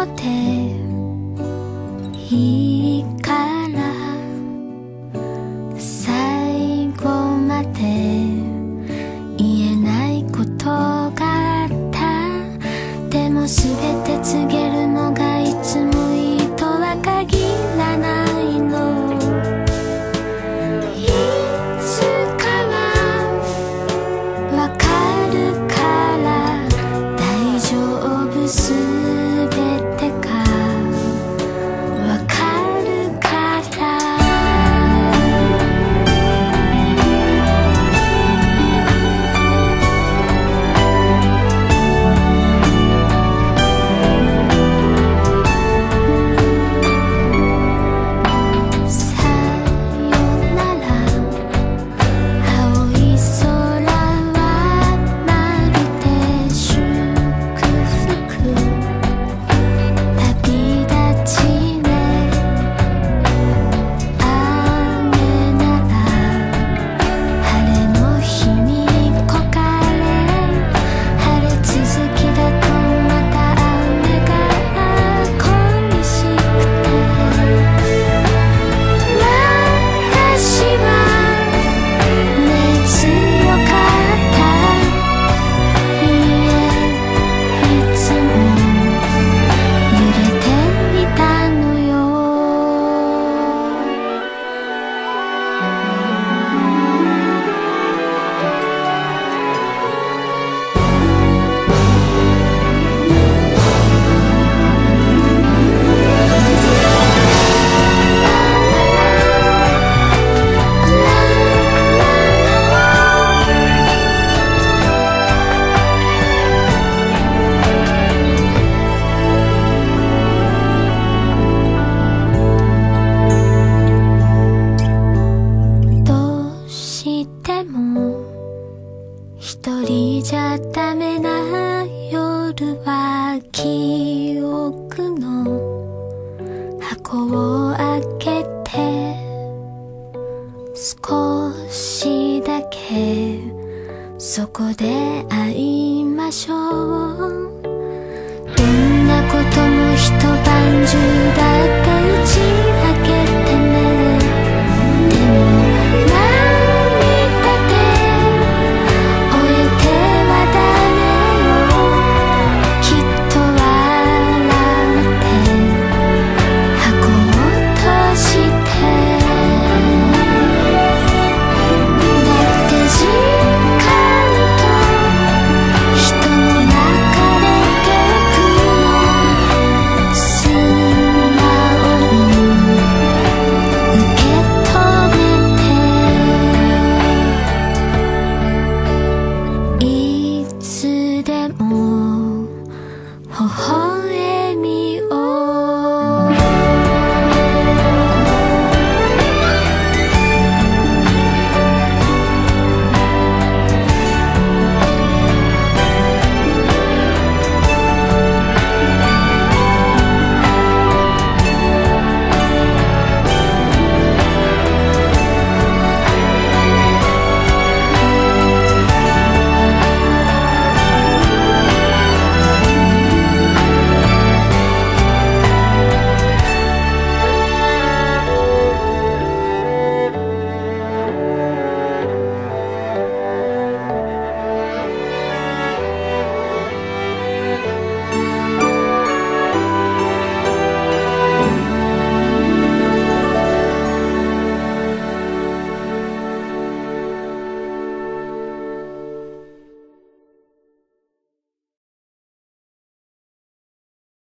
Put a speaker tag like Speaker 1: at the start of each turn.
Speaker 1: こで覚めな夜は記憶の箱を開けて少しだけそこで会いましょう。どんなことも一晩中 Oh,